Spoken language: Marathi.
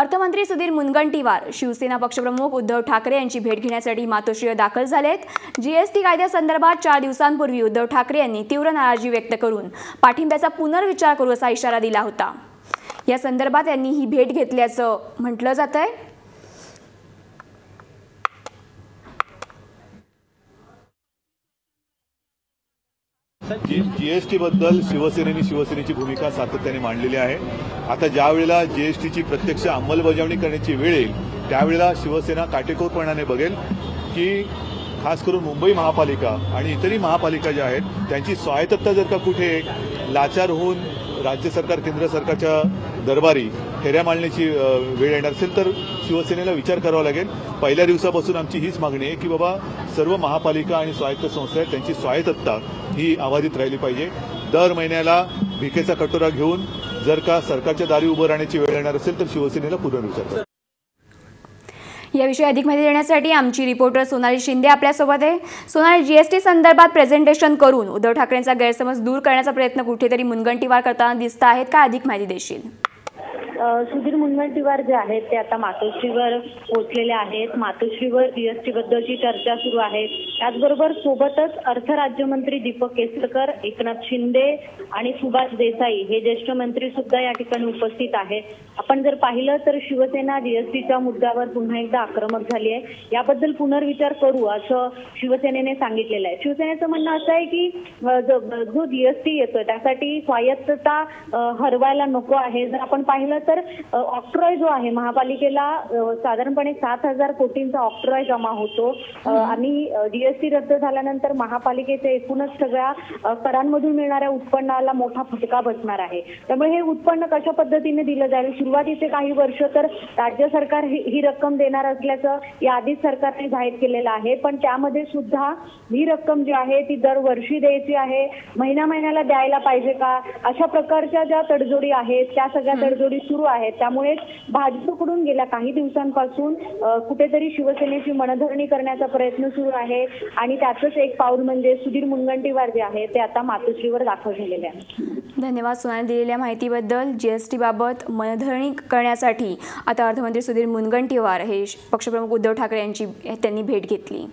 अर्थमंत्री सुधीर मुनगंटीवार शिवसेना पक्षप्रमुख उद्धव ठाकरे यांची भेट घेण्यासाठी मातोश्रीवर दाखल झालेत. जीएसटी कायद्यासंदर्भात चार दिवसांपूर्वी उद्धव ठाकरे यांनी तीव्र नाराजी व्यक्त करून पाठिंब्याचा पुनर्विचार करू असा इशारा दिला होता. या संदर्भात यांनी ही भेट घेतल्याचं म्हटलं जात आहे जी जीएसटी बद्दल शिवसेनेने शिवसेनेची भूमिका सातत्याने मांडलेली आहे. आता ज्या वेळेला जीएसटीची प्रत्यक्ष अंमलबजावणी करण्याची वेळ येईल त्यावेळेला शिवसेना काटेकोरपणाने बघेल की खास करून मुंबई महापालिका आणि इतरही महापालिका ज्या आहेत त्यांची स्वायत्तता जर का कुठे लाचार होऊन राज्य सरकार केंद्र सरकारच्या दरबारी फेऱ्या मांडण्याची वेळ येणार असेल तर शिवसेनेला विचार करावा लागेल. पहिल्या दिवसापासून आमची हीच मागणी आहे की बाबा सर्व महापालिका आणि स्वायत्त संस्था आहेत त्यांची स्वायत्तता ही अबाधित राहिली पाहिजे. दर महिन्याला भिकेचा कटोरा घेऊन जर का सरकारच्या दारी उभं राहण्याची वेळ येणार असेल तर शिवसेनेला पुनर्विचार करा. याविषयी अधिक माहिती देण्यासाठी आमची रिपोर्टर सोनाली शिंदे आपल्यासोबत आहे. सोनाली जीएसटी संदर्भात प्रेझेंटेशन करून उद्धव ठाकरेंचा गैरसमज दूर करण्याचा प्रयत्न कुठेतरी मुनगंटीवार करताना दिसत आहेत का? अधिक माहिती देशील. सुधीर मुनगंटीवार जे आहेत ते आता मातोश्रीवर पोहोचलेले आहेत. मातोश्रीवर जीएसटी बद्दलची चर्चा सुरू आहे. त्याचबरोबर सोबतच अर्थ राज्यमंत्री दीपक केसरकर एकनाथ शिंदे आणि सुभाष देसाई हे ज्येष्ठ मंत्री सुद्धा या ठिकाणी उपस्थित आहेत. आपण जर पाहिलं तर शिवसेना जीएसटीच्या मुद्द्यावर पुन्हा एकदा आक्रमक झाली आहे. याबद्दल पुनर्विचार करू असं शिवसेनेने सांगितलेलं आहे. शिवसेनेचं म्हणणं असं आहे की जो जीएसटी येतोय त्यासाठी स्वायत्तता हरवायला नको आहे. जर आपण पाहिलं तर ऑक्ट्रॉय जो आहे महापालिकेला साधारणपणे सात हजार कोटींचा ऑक्ट्रॉय जमा होतो. आणि जीएसटी रद्द झाल्यानंतर महापालिकेच्या एकूणच सगळ्या करांमधून मिळणाऱ्या उत्पन्नाला मोठा फटका बसणार आहे. त्यामुळे हे उत्पन्न कशा पद्धतीने दिलं जाईल? सुरुवातीचे काही वर्ष तर राज्य सरकार ही रक्कम देणार असल्याचं या आधीच सरकारने जाहीर केलेलं आहे. पण त्यामध्ये सुद्धा ही रक्कम जी आहे ती दरवर्षी द्यायची आहे. महिन्या महिन्याला द्यायला पाहिजे का? अशा प्रकारच्या ज्या तडजोडी आहेत त्या सगळ्या तडजोडी सुरू आहेत त्यामुळे भाजपकडून गेल्या काही दिवसांपासून कुठेतरी शिवसेनेची मनधरणी करण्याचा प्रयत्न सुरू आहे. आणि त्याचंच एक पाऊल म्हणजे सुधीर मुनगंटीवार जे आहे ते आता मातोश्रीवर दाखल झालेले आहे धन्यवाद सोनाली दिलेल्या माहितीबद्दल. जीएसटी बाबत मनधरणी करण्यासाठी आता अर्थमंत्री सुधीर मुनगंटीवार हे पक्षप्रमुख उद्धव ठाकरे यांची त्यांनी भेट घेतली.